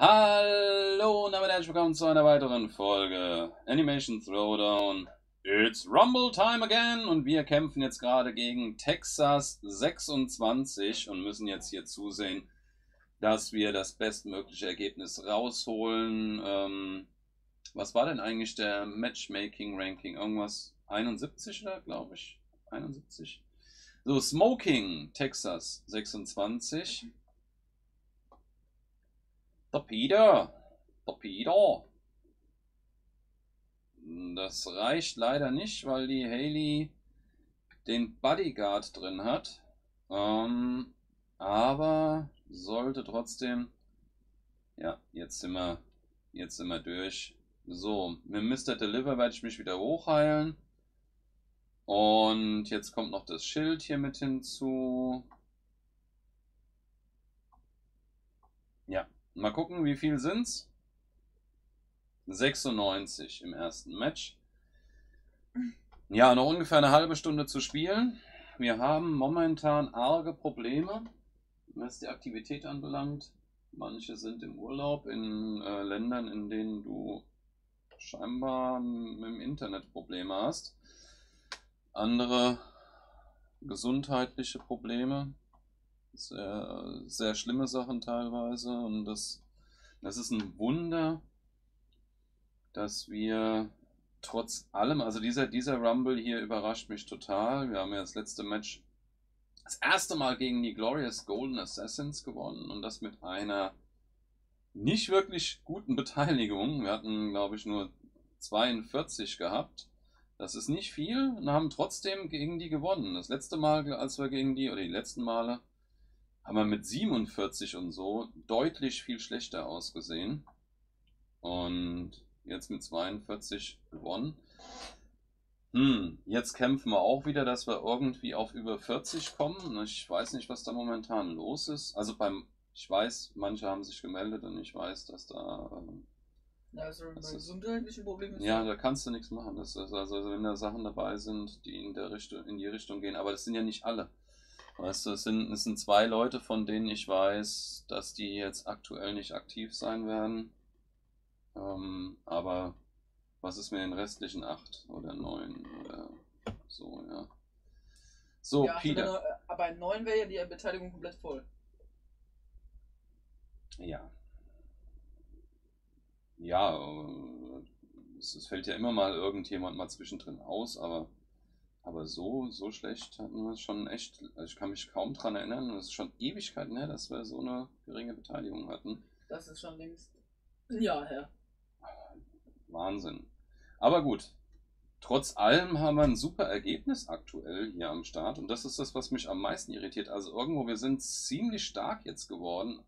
Hallo und damit herzlich willkommen zu einer weiteren Folge Animation Throwdown. It's Rumble Time again und wir kämpfen jetzt gerade gegen Texas 26 und müssen jetzt hier zusehen, dass wir das bestmögliche Ergebnis rausholen. Ähm, was war denn eigentlich der Matchmaking Ranking? Irgendwas 71 oder glaube ich? 71. So, Smoking, Texas 26. Torpedo. Torpedo. Das reicht leider nicht, weil die Haley den Bodyguard drin hat. Ähm, aber sollte trotzdem. Ja, jetzt sind wir, jetzt sind wir durch. So, mit Mr. Deliver werde ich mich wieder hochheilen. Und jetzt kommt noch das Schild hier mit hinzu. Ja, mal gucken, wie viel sind's? 96 im ersten Match. Ja, noch ungefähr eine halbe Stunde zu spielen. Wir haben momentan arge Probleme, was die Aktivität anbelangt. Manche sind im Urlaub in äh, Ländern, in denen du scheinbar mit dem Internet Probleme hast andere gesundheitliche Probleme. Sehr, sehr schlimme Sachen teilweise. Und das, das ist ein Wunder, dass wir trotz allem, also dieser, dieser Rumble hier überrascht mich total. Wir haben ja das letzte Match das erste Mal gegen die Glorious Golden Assassins gewonnen und das mit einer nicht wirklich guten Beteiligung. Wir hatten, glaube ich, nur 42 gehabt. Das ist nicht viel und haben trotzdem gegen die gewonnen. Das letzte Mal, als wir gegen die, oder die letzten Male, haben wir mit 47 und so deutlich viel schlechter ausgesehen. Und jetzt mit 42 gewonnen. Hm, jetzt kämpfen wir auch wieder, dass wir irgendwie auf über 40 kommen. Ich weiß nicht, was da momentan los ist. Also beim, ich weiß, manche haben sich gemeldet und ich weiß, dass da ähm, Ja, also Das gesundheitlichen Problemen ist Ja, da kannst du nichts machen. Das ist also, also wenn da Sachen dabei sind, die in der Richtung, in die Richtung gehen, aber das sind ja nicht alle. Weißt du, es sind, es sind zwei Leute, von denen ich weiß, dass die jetzt aktuell nicht aktiv sein werden. Ähm, aber was ist mit den restlichen acht oder neun oder so, ja. So, ja, Peter. Er, äh, aber in 9 wäre ja die Beteiligung komplett voll. Ja. Ja, äh, es, es fällt ja immer mal irgendjemand mal zwischendrin aus, aber, aber so, so schlecht hatten wir es schon echt. Also ich kann mich kaum dran erinnern, es ist schon Ewigkeiten her, dass wir so eine geringe Beteiligung hatten. Das ist schon längst ein Jahr her. Wahnsinn. Aber gut. Trotz allem haben wir ein super Ergebnis aktuell hier am Start und das ist das, was mich am meisten irritiert. Also irgendwo, wir sind ziemlich stark jetzt geworden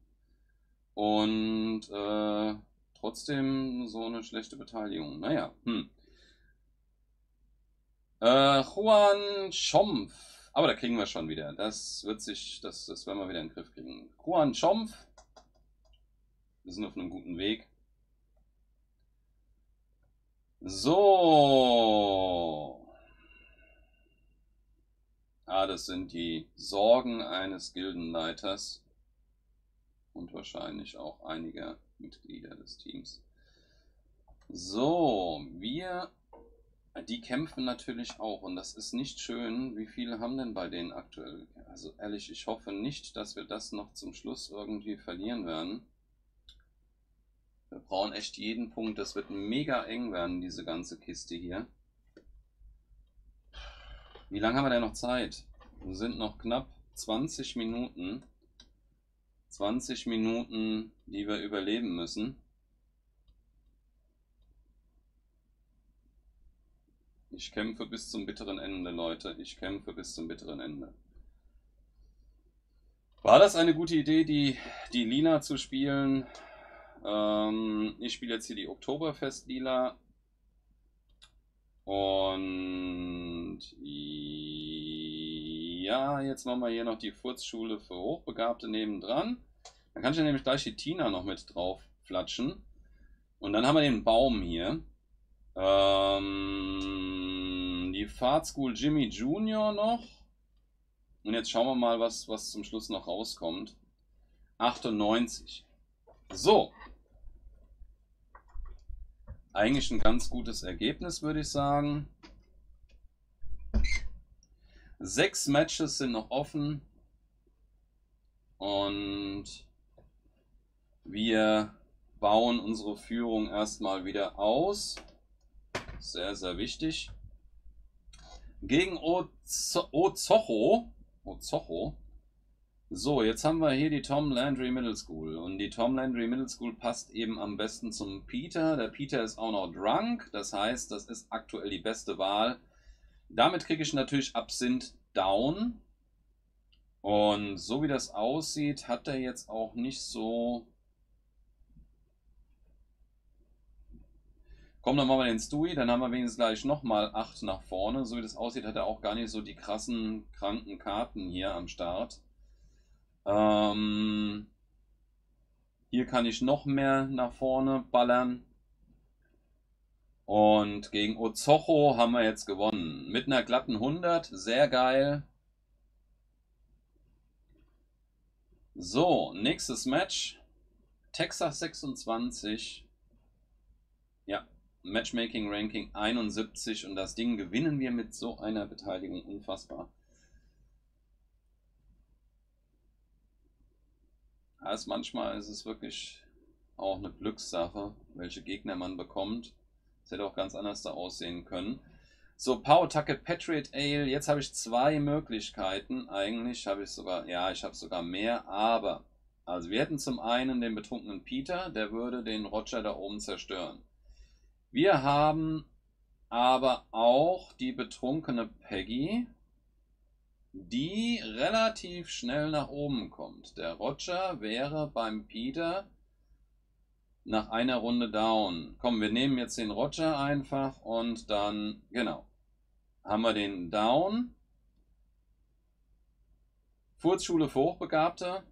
und äh, trotzdem so eine schlechte Beteiligung. Naja, hm. Äh, Juan Schompf. Aber da kriegen wir schon wieder. Das wird sich, das, das werden wir wieder in den Griff kriegen. Juan Schompf. Wir sind auf einem guten Weg. So. Ah, das sind die Sorgen eines Gildenleiters und wahrscheinlich auch einiger Mitglieder des Teams. So, wir, die kämpfen natürlich auch und das ist nicht schön. Wie viele haben denn bei denen aktuell? Also ehrlich, ich hoffe nicht, dass wir das noch zum Schluss irgendwie verlieren werden. Wir brauchen echt jeden Punkt. Das wird mega eng werden, diese ganze Kiste hier. Wie lange haben wir denn noch Zeit? Wir sind noch knapp 20 Minuten. 20 Minuten, die wir überleben müssen. Ich kämpfe bis zum bitteren Ende, Leute. Ich kämpfe bis zum bitteren Ende. War das eine gute Idee, die, die Lina zu spielen? Ähm, ich spiele jetzt hier die Oktoberfest-Lila. Und ja, jetzt machen wir hier noch die Furzschule für Hochbegabte nebendran. Dann kann ich ja nämlich gleich die Tina noch mit drauf flatschen. Und dann haben wir den Baum hier. Ähm, die Fahrtschool Jimmy Junior noch. Und jetzt schauen wir mal, was, was zum Schluss noch rauskommt. 98. So, eigentlich ein ganz gutes Ergebnis, würde ich sagen. Sechs Matches sind noch offen. Und wir bauen unsere Führung erstmal wieder aus. Sehr, sehr wichtig. Gegen Ozocho. Ozocho. So, jetzt haben wir hier die Tom Landry Middle School. Und die Tom Landry Middle School passt eben am besten zum Peter. Der Peter ist auch noch drunk. Das heißt, das ist aktuell die beste Wahl. Damit kriege ich natürlich Absinth down. Und so wie das aussieht, hat er jetzt auch nicht so Komm, dann machen wir den Stewie, dann haben wir wenigstens gleich nochmal 8 nach vorne. So wie das aussieht, hat er auch gar nicht so die krassen, kranken Karten hier am Start. Ähm, hier kann ich noch mehr nach vorne ballern. Und gegen Ozocho haben wir jetzt gewonnen. Mit einer glatten 100, sehr geil. So, nächstes Match. Texas 26. Ja, Matchmaking Ranking 71 und das Ding gewinnen wir mit so einer Beteiligung unfassbar. Also manchmal ist es wirklich auch eine Glückssache, welche Gegner man bekommt. Das hätte auch ganz anders da aussehen können. So, Pawtucket Patriot Ale. Jetzt habe ich zwei Möglichkeiten. Eigentlich habe ich sogar, ja, ich habe sogar mehr, aber. Also wir hätten zum einen den betrunkenen Peter, der würde den Roger da oben zerstören. Wir haben aber auch die betrunkene Peggy, die relativ schnell nach oben kommt. Der Roger wäre beim Peter nach einer Runde down. Komm, wir nehmen jetzt den Roger einfach und dann, genau, haben wir den down. Furzschule für Hochbegabte.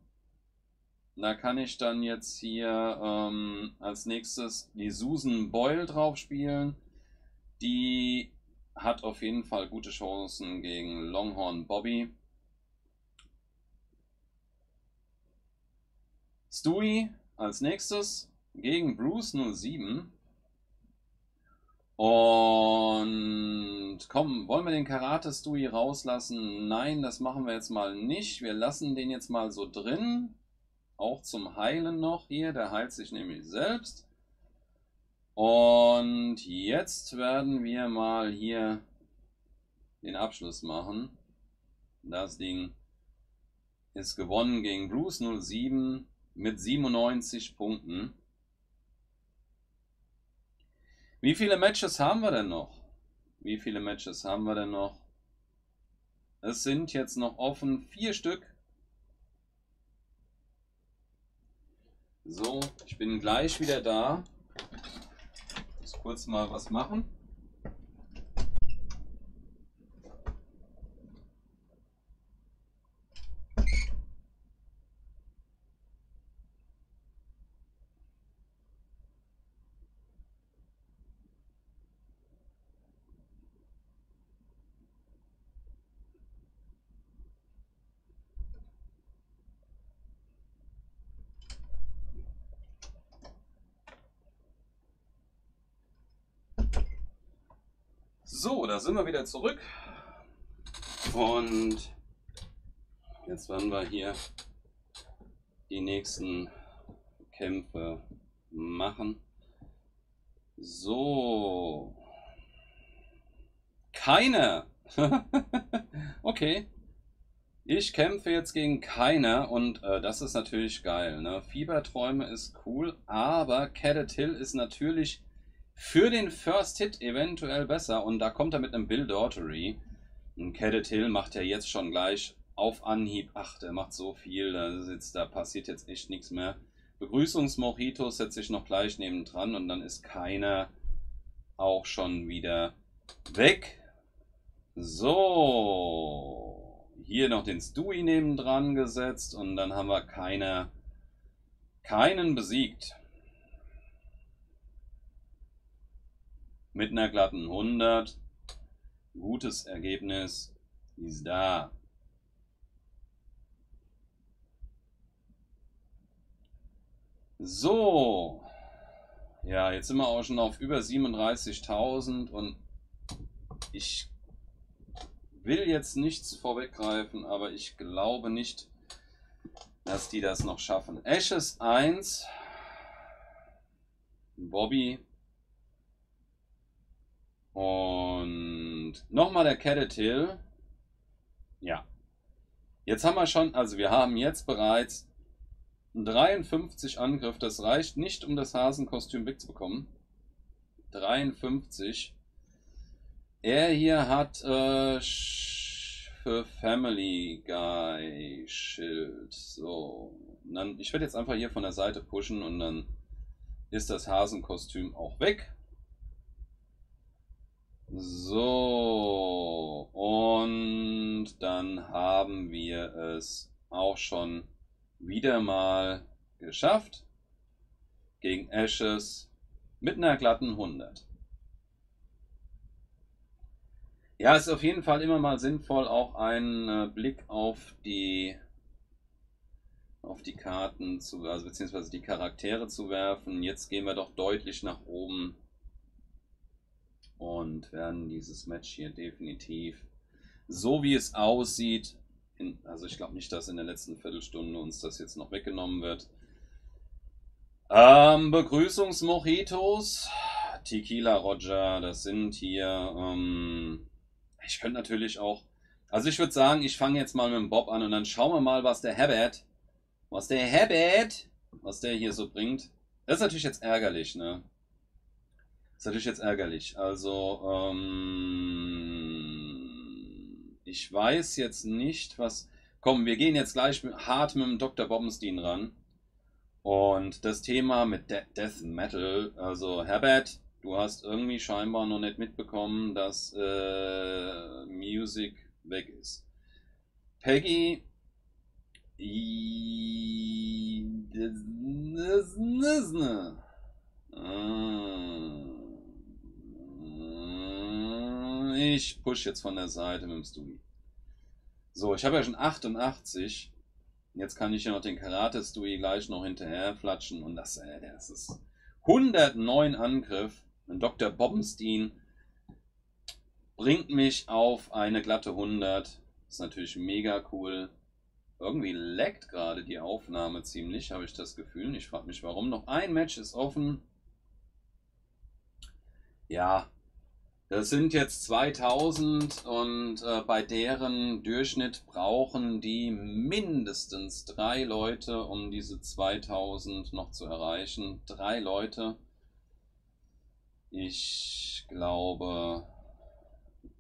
Da kann ich dann jetzt hier ähm, als nächstes die Susan Boyle drauf spielen. Die hat auf jeden Fall gute Chancen gegen Longhorn Bobby. Stewie als nächstes gegen Bruce 07. Und komm, wollen wir den Karate Stewie rauslassen? Nein, das machen wir jetzt mal nicht. Wir lassen den jetzt mal so drin auch zum Heilen noch hier. Der heilt sich nämlich selbst. Und jetzt werden wir mal hier den Abschluss machen. Das Ding ist gewonnen gegen Bruce 07 mit 97 Punkten. Wie viele Matches haben wir denn noch? Wie viele Matches haben wir denn noch? Es sind jetzt noch offen vier Stück. So, ich bin gleich wieder da. Ich muss kurz mal was machen. So, da sind wir wieder zurück. Und jetzt werden wir hier die nächsten Kämpfe machen. So. Keiner. okay. Ich kämpfe jetzt gegen keiner und äh, das ist natürlich geil. Ne? Fieberträume ist cool, aber Cadet Hill ist natürlich für den First Hit eventuell besser. Und da kommt er mit einem Bill Daughtery. Ein Cadet Hill macht ja jetzt schon gleich auf Anhieb. Ach, der macht so viel. Da, jetzt, da passiert jetzt echt nichts mehr. Begrüßungsmojitos setze ich noch gleich neben dran und dann ist keiner auch schon wieder weg. So. Hier noch den Stewie neben dran gesetzt und dann haben wir keiner, keinen besiegt. Mit einer glatten 100. Gutes Ergebnis ist da. So, Ja, jetzt sind wir auch schon auf über 37.000 und ich will jetzt nichts vorweggreifen, aber ich glaube nicht, dass die das noch schaffen. Ashes 1, Bobby und nochmal der Cadet Hill. Ja. Jetzt haben wir schon, also wir haben jetzt bereits 53 Angriff. Das reicht nicht, um das Hasenkostüm wegzubekommen. 53. Er hier hat äh, für Family Guy Schild. So. Dann, ich werde jetzt einfach hier von der Seite pushen und dann ist das Hasenkostüm auch weg. So. Und dann haben wir es auch schon wieder mal geschafft. Gegen Ashes mit einer glatten 100. Ja, ist auf jeden Fall immer mal sinnvoll, auch einen äh, Blick auf die auf die Karten zu, also beziehungsweise die Charaktere zu werfen. Jetzt gehen wir doch deutlich nach oben und werden dieses Match hier definitiv so wie es aussieht. In, also ich glaube nicht, dass in der letzten Viertelstunde uns das jetzt noch weggenommen wird. Ähm, Begrüßungsmojitos. Tequila Roger, das sind hier ähm, ich könnte natürlich auch. Also ich würde sagen, ich fange jetzt mal mit dem Bob an und dann schauen wir mal, was der Habit, was der Habit, was der hier so bringt. Das ist natürlich jetzt ärgerlich, ne? Das ist natürlich jetzt ärgerlich. Also, ähm, ich weiß jetzt nicht, was. Komm, wir gehen jetzt gleich hart mit dem Dr. Bobbenstein ran. Und das Thema mit De Death Metal, also Herbert, du hast irgendwie scheinbar noch nicht mitbekommen, dass äh, Music weg ist. Peggy. Ich push jetzt von der Seite mit dem Stewie. So, ich habe ja schon 88. Jetzt kann ich ja noch den Karate-Stewie gleich noch hinterher flatschen und das, äh, das ist 109 Angriff. Und Dr. Bobbenstein bringt mich auf eine glatte 100. Ist natürlich mega cool. Irgendwie leckt gerade die Aufnahme ziemlich, habe ich das Gefühl. Ich frage mich warum. Noch ein Match ist offen. Ja, das sind jetzt 2000 und äh, bei deren Durchschnitt brauchen die mindestens drei Leute, um diese 2000 noch zu erreichen. Drei Leute. Ich glaube,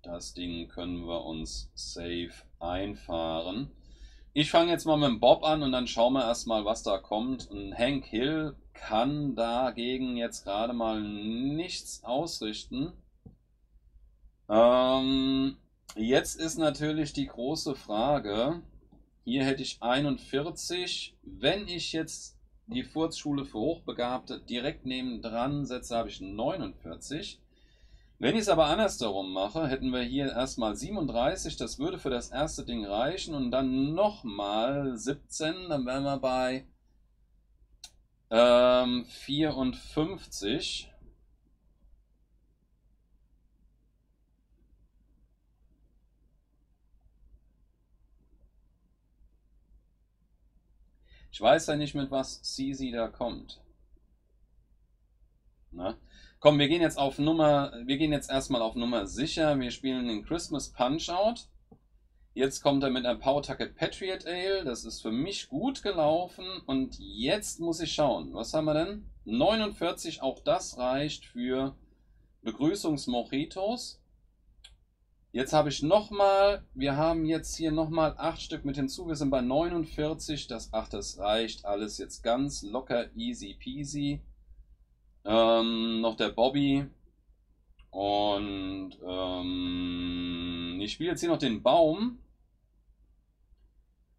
das Ding können wir uns safe einfahren. Ich fange jetzt mal mit dem Bob an und dann schauen wir erstmal, was da kommt. Und Hank Hill kann dagegen jetzt gerade mal nichts ausrichten. Ähm, jetzt ist natürlich die große Frage. Hier hätte ich 41. Wenn ich jetzt die Furzschule für Hochbegabte direkt neben dran setze, habe ich 49. Wenn ich es aber andersherum mache, hätten wir hier erstmal 37, das würde für das erste Ding reichen und dann nochmal 17, dann wären wir bei ähm, 54. Ich weiß ja nicht, mit was CZ da kommt. Na? Komm, wir gehen jetzt auf Nummer, wir gehen jetzt erstmal auf Nummer sicher. Wir spielen den Christmas Punch Out. Jetzt kommt er mit einem Pawtucket Patriot Ale. Das ist für mich gut gelaufen. Und jetzt muss ich schauen. Was haben wir denn? 49, auch das reicht für Begrüßungsmojitos. Jetzt habe ich nochmal, wir haben jetzt hier nochmal 8 Stück mit hinzu. Wir sind bei 49. Das, ach, das reicht alles jetzt ganz locker, easy peasy. Ähm, noch der Bobby. Und ähm, ich spiele jetzt hier noch den Baum.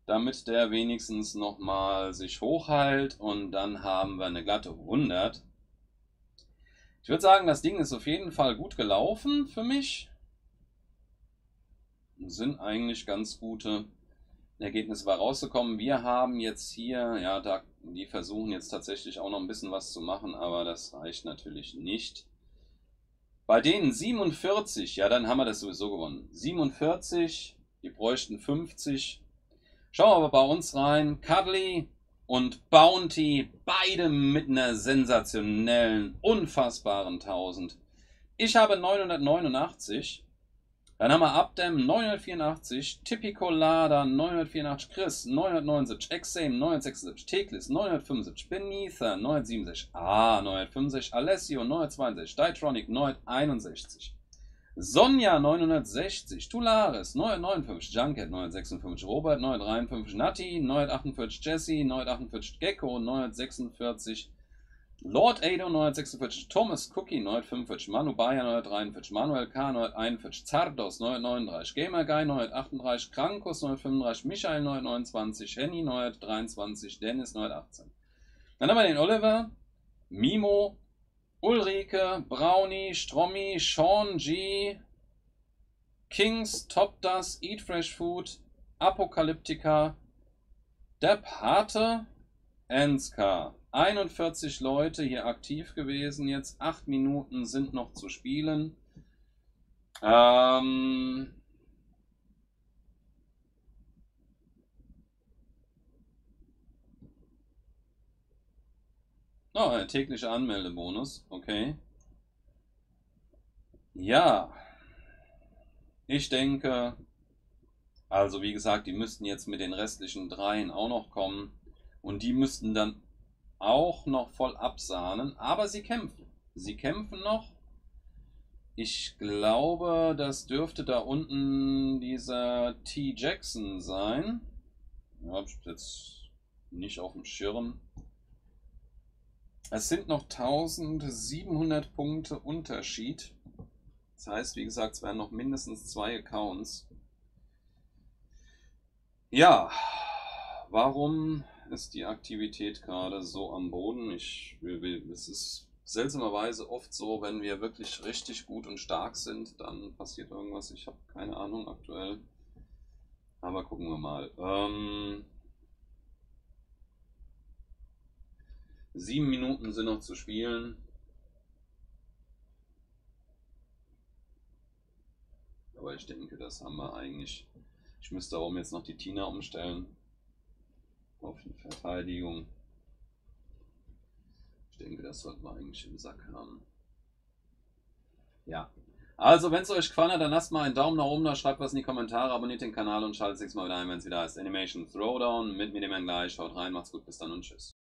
Damit der wenigstens nochmal sich hochhält. Und dann haben wir eine glatte 100. Ich würde sagen, das Ding ist auf jeden Fall gut gelaufen für mich sind eigentlich ganz gute Ergebnisse bei rausgekommen. Wir haben jetzt hier, ja, da Die versuchen jetzt tatsächlich auch noch ein bisschen was zu machen, aber das reicht natürlich nicht. Bei denen 47, ja, dann haben wir das sowieso gewonnen. 47, die bräuchten 50. Schauen wir aber bei uns rein. Cuddly und Bounty, beide mit einer sensationellen, unfassbaren 1000. Ich habe 989. Dann haben wir Abdem 984, Typicolada 984, Chris 979, Exame 976, Teklis 975, Benitha 967, A 965, Alessio 962, Ditronic 961, Sonja 960, Tularis 959, Junket 956, Robert 953, Nati 948, Jesse 948, Gecko 946, Lord Ado 946, Thomas Cookie 945, Manu Bayer 943, Manuel K 941, Zardos 939, Gamer Guy 938, Krankus 935, Michael 929, Henny 923, Dennis 918. Dann haben wir den Oliver, Mimo, Ulrike, Brownie, Strommy, Sean G, Kings, Top Das, Eat Fresh Food, Apokalyptika, Depp Harte, Enska. 41 Leute hier aktiv gewesen jetzt. 8 Minuten sind noch zu spielen. Ähm oh, täglicher Anmeldebonus. Okay. Ja. Ich denke, also wie gesagt, die müssten jetzt mit den restlichen dreien auch noch kommen. Und die müssten dann auch noch voll absahnen, aber sie kämpfen. Sie kämpfen noch. Ich glaube, das dürfte da unten dieser T. Jackson sein. Hab ich jetzt nicht auf dem Schirm. Es sind noch 1700 Punkte Unterschied. Das heißt, wie gesagt, es werden noch mindestens zwei Accounts. Ja, warum ist die Aktivität gerade so am Boden. Ich, es ist seltsamerweise oft so, wenn wir wirklich richtig gut und stark sind, dann passiert irgendwas. Ich habe keine Ahnung aktuell. Aber gucken wir mal. Ähm, sieben Minuten sind noch zu spielen. Aber ich denke, das haben wir eigentlich. Ich müsste darum jetzt noch die Tina umstellen auf die Verteidigung. Ich denke, das sollten wir eigentlich im Sack haben. Ja. Also, wenn es euch gefallen hat, dann lasst mal einen Daumen nach oben da, schreibt was in die Kommentare, abonniert den Kanal und schaltet nächstes Mal wieder ein, wenn es wieder heißt Animation Throwdown mit mir dem gleich. Schaut rein, macht's gut, bis dann und tschüss.